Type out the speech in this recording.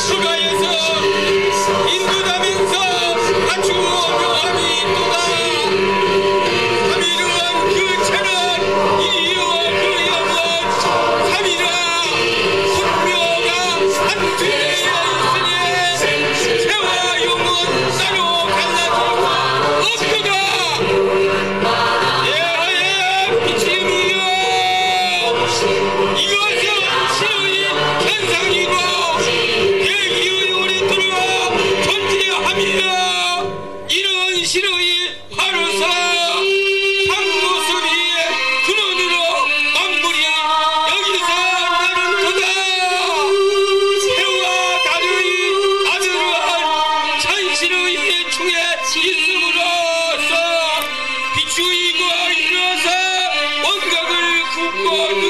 四个颜色。Por